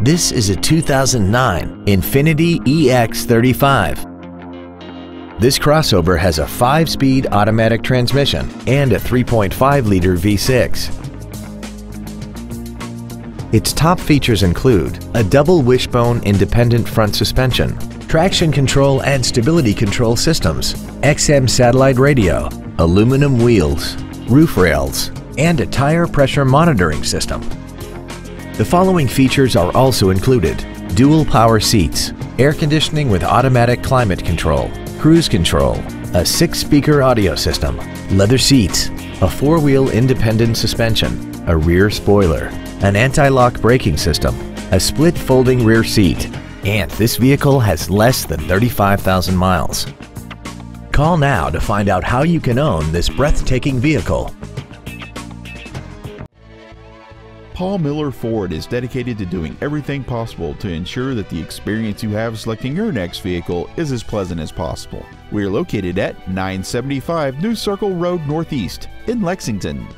This is a 2009 Infiniti EX35. This crossover has a 5-speed automatic transmission and a 3.5-liter V6. Its top features include a double wishbone independent front suspension, traction control and stability control systems, XM satellite radio, aluminum wheels, roof rails, and a tire pressure monitoring system. The following features are also included. Dual power seats, air conditioning with automatic climate control, cruise control, a six-speaker audio system, leather seats, a four-wheel independent suspension, a rear spoiler, an anti-lock braking system, a split folding rear seat, and this vehicle has less than 35,000 miles. Call now to find out how you can own this breathtaking vehicle. Paul Miller Ford is dedicated to doing everything possible to ensure that the experience you have selecting your next vehicle is as pleasant as possible. We are located at 975 New Circle Road Northeast in Lexington.